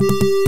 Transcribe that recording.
you